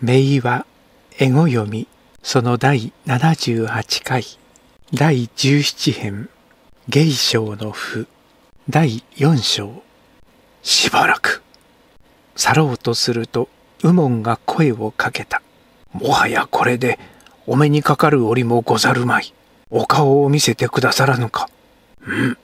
名はエゴ読み。その第78回。第17編。芸章の譜第4章。しばらく。去ろうとすると右門が声をかけた。もはやこれでお目にかかる折もござるまい。お顔を見せてくださらぬか。うん。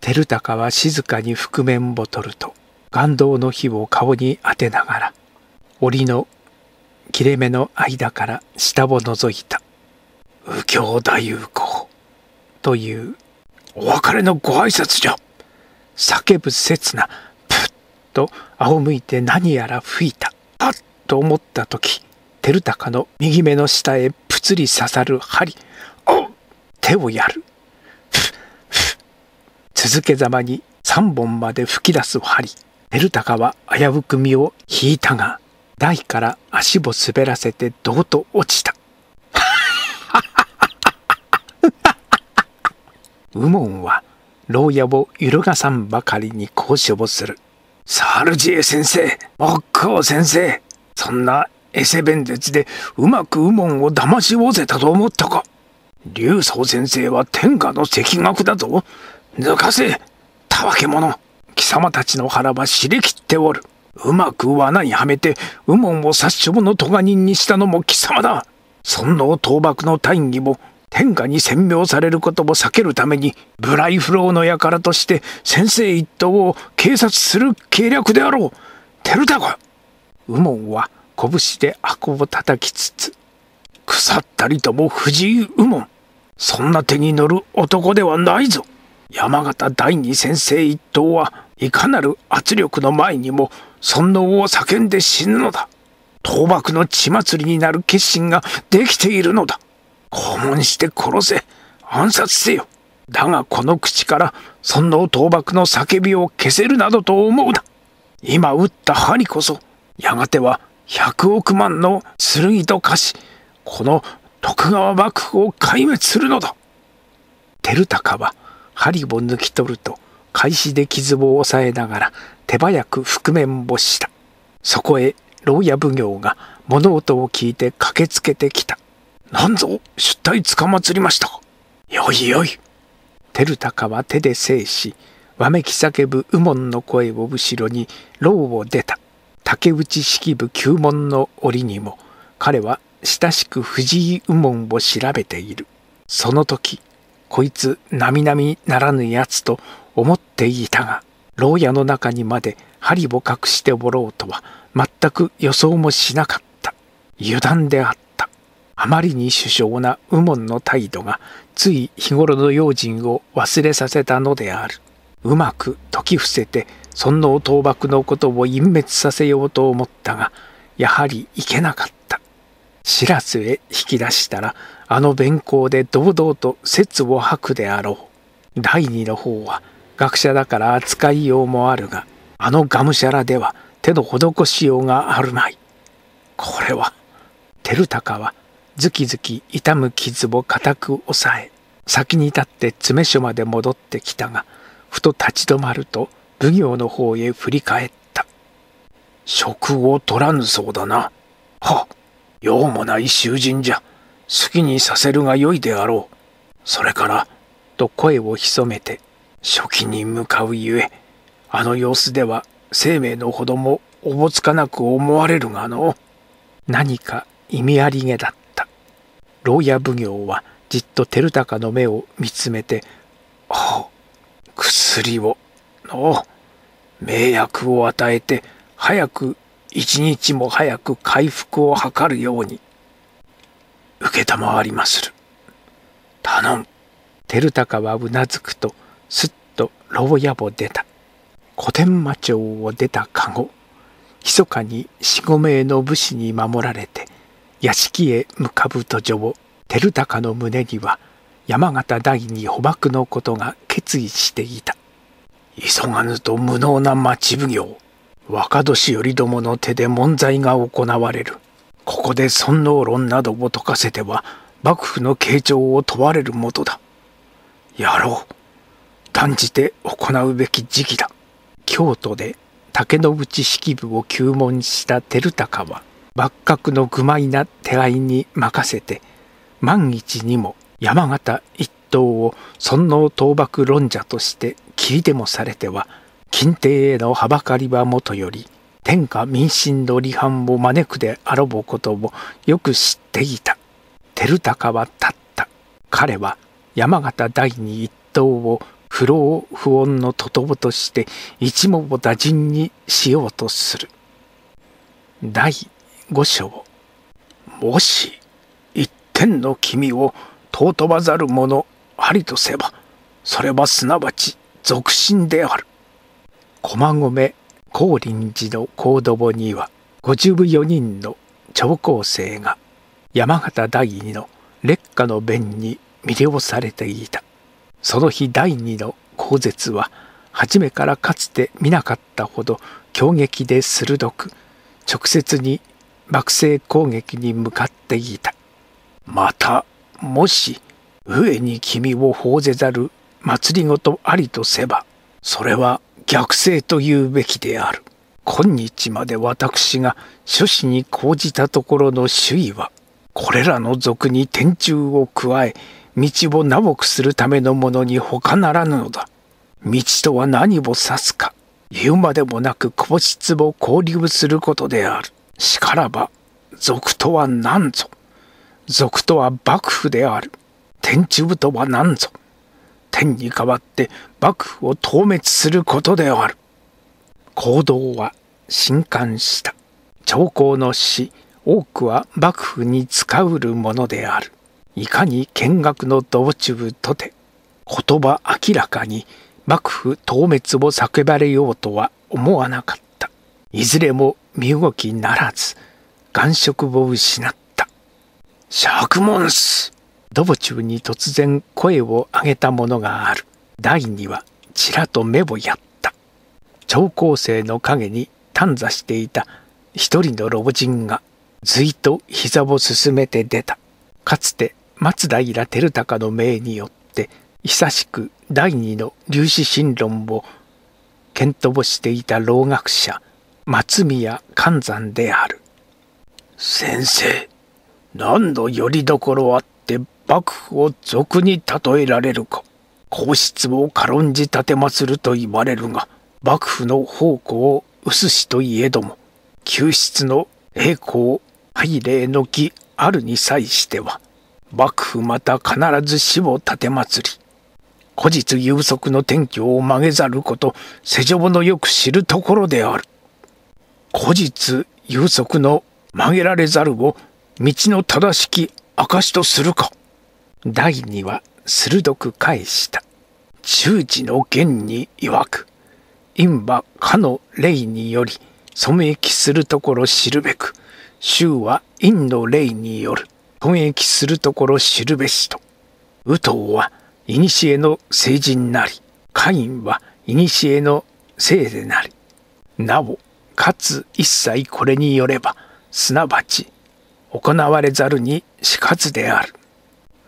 照高は静かに覆面ボトルと眼道の火を顔に当てながら檻の切れ目の間から下を覗いた。右京太夫公というお別れのご挨拶じゃ。叫ぶ刹那プッと仰向いて何やら吹いた。あっと思った時照高の右目の下へぷつり刺さる針。お手をやる。続けざまに3本まで吹き出す針。照高は危うく身を引いたが台から足を滑らせてどうと落ちた。右門は牢屋を揺るがさんばかりに交渉する。サルジエ先生木工先生そんなエセ弁舌でうまく右門を騙しおせたと思ったか。竜宗先生は天下の赤学だぞ。抜かせ。たわけ者。貴様たちの腹は知りきっておる。うまく罠にはめて右門を殺傷の咎人にしたのも貴様だ。尊王倒幕の大義も天下に宣明されることを避けるためにブライフローの輩として先生一党を警察する計略であろう。照高右門は拳で箱を叩きつつ腐ったりとも藤井右門。そんな手に乗る男ではないぞ。山形第二先生一党はいかなる圧力の前にも尊王を叫んで死ぬのだ。倒幕の血祭りになる決心ができているのだ。拷問して殺せ。暗殺せよ。だがこの口から尊王倒幕の叫びを消せるなどと思うな。今撃った針こそやがては100億万の剣と化しこの徳川幕府を壊滅するのだ。照高は針を抜き取ると開始で傷を押さえながら手早く覆面をした。そこへ牢屋奉行が物音を聞いて駆けつけてきたなんぞ出体つかまつりましたよいよい。照高は手で制しわめき叫ぶ右門の声を後ろに牢を出た。竹内式部旧門の折にも彼は親しく藤井右門を調べている。その時こいつ並々ならぬやつと思っていたが牢屋の中にまで針を隠しておろうとは全く予想もしなかった。油断であった。あまりに首相な右門の態度がつい日頃の用心を忘れさせたのである。うまく解き伏せて尊王倒幕のことを隠滅させようと思ったがやはりいけなかった。知らずへ引き出したらあの弁行で堂々と説を吐くであろう。第二の方は学者だから扱いようもあるがあのがむしゃらでは手の施しようがあるまい。これは照高はズキズキ痛む傷を固く押さえ先に立って詰所まで戻ってきたがふと立ち止まると奉行の方へ振り返った。職を取らぬそうだな。は用もない囚人じゃ。好きにさせるがよいであろう。それからと声を潜めて初期に向かうゆえあの様子では生命のほどもおぼつかなく思われるがの。何か意味ありげだった。牢屋奉行はじっと照高の目を見つめて「あ薬をの。迷薬を与えて早く一日も早く回復を図るように。承りまする。頼む。照高はうなずくとすっと牢屋を出た。小天満町を出た籠。密かに四五名の武士に守られて屋敷へ向かう途上照高の胸には山形第二捕獲のことが決意していた。急がぬと無能な町奉行若年寄どもの手で問題が行われる。ここで尊王論などを解かせては幕府の傾聴を問われるもとだ。やろう。断じて行うべき時期だ。京都で竹の内式部を求問した照高は幕閣の愚昧な手合いに任せて万一にも山形一党を尊王倒幕論者として切りでもされては近帝へのはばかりはもとより天下民心の離反を招くであろうことをよく知っていた。照高は立った。彼は山形第二一党を不老不穏の徒党として一網打尽にしようとする。第五章。もし一点の君を尊ばざる者ありとせばそれはすなわち俗心である。駒込高林寺の高土母には54人の超高生が山形第二の烈火の弁に魅了されていた。その日第二の口絶は初めからかつて見なかったほど強撃で鋭く直接に幕政攻撃に向かっていたまたもし上に君を報ぜざる祭りごとありとせばそれは逆性と言うべきである。今日まで私が諸子に講じたところの主位は、これらの族に天柱を加え、道を長くするためのものに他ならぬのだ。道とは何を指すか、言うまでもなく皇室を交流することである。しからば、族とは何ぞ。族とは幕府である。天柱とは何ぞ。天に代わって幕府を討滅することである行動は震撼した長江の死多くは幕府に使うるものであるいかに見学の道中とて言葉明らかに幕府討滅を叫ばれようとは思わなかった。いずれも身動きならず眼色を失った。釈問す道中に突然声を上げたものがある。第二はちらと目をやった。超高生の影に短座していた。一人の老人がずいと膝を進めて出た。かつて松平照高の命によって久しく第二の粒子神論を検討していた老学者松宮寛山である。先生何のよりどころあって幕府を俗に例えられるか。皇室を軽んじ奉ると言われるが幕府の奉公を薄しといえども救出の栄光拝礼の儀あるに際しては幕府また必ず死を奉り。古実有足の天教を曲げざること世情のよく知るところである。古実有足の曲げられざるを道の正しき証とするか。第二は鋭く返した。中治の言に曰く、因はかの霊により染益するところ知るべく、衆は陰の霊による。損益するところ知るべしと。宇藤は古の聖人なり、カインは古の聖でなり。なお、かつ一切これによれば、すなわち行われざるにしかずである。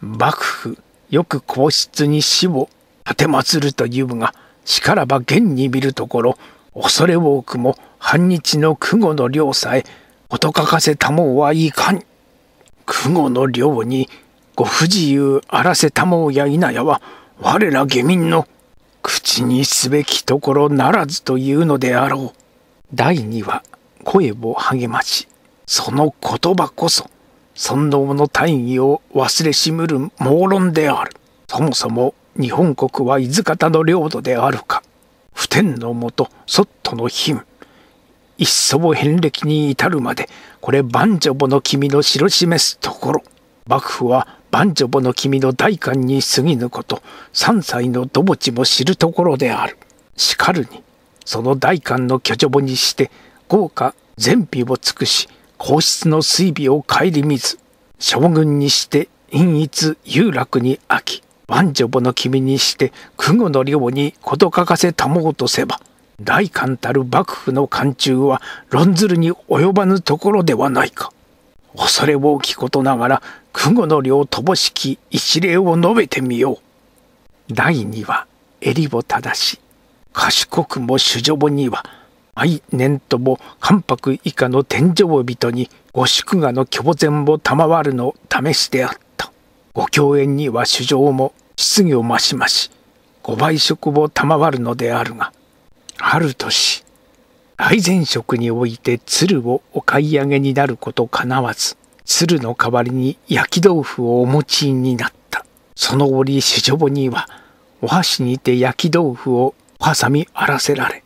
幕府よく皇室に死を奉るというがしからば現に見るところ恐れ多くも半日の苦後の量さえとかかせたもうはいかん。苦後の量にご不自由あらせたもうや否やは我ら下民の口にすべきところならずというのであろう。第二は声を励ましその言葉こそ尊王の大義を忘れしむる妄論である。そもそも日本国は伊豆方の領土であるか。普天のもと、そっとの品。一層遍歴に至るまで、これ万女母の君の白示すところ。幕府は万女母の君の大官に過ぎぬこと、三歳の土持ちも知るところである。しかるに、その大官の居女母にして、豪華全備を尽くし、皇室の水尾を顧みず将軍にして陰逸有楽に飽き万女母の君にして久後の領に事欠かせたもうとせば大官たる幕府の官中は論ずるに及ばぬところではないか。恐れ多きことながら久後の領乏しき一例を述べてみよう。第二は襟を正し賢くも主女母には毎年とも関白以下の天上人にご祝賀の狂然を賜るの試しであった。ご共演には主情も質疑を増し増し、ご倍食を賜るのであるが、ある年、大前職において鶴をお買い上げになることかなわず、鶴の代わりに焼き豆腐をお持ちになった。その折主情には、お箸にて焼き豆腐を挟み荒らせられ、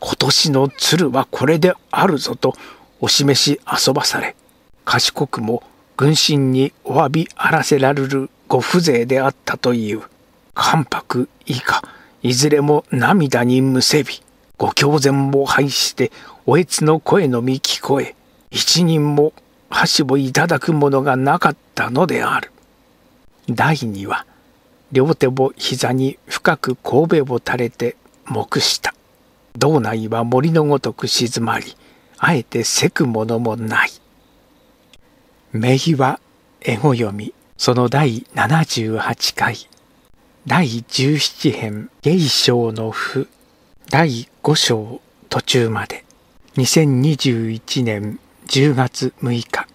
今年の鶴はこれであるぞとお示し遊ばされ、賢くも軍神にお詫びあらせられるご風情であったという。関白以下、いずれも涙にむせび、ご狂然を拝しておえつの声のみ聞こえ、一人も箸をいただくものがなかったのである。第二は、両手を膝に深く神戸を垂れて黙した。道内は森のごとく静まりあえてせくものもない名はエゴ読みその第78回第17編芸章の譜第5章途中まで。2021年10月6日。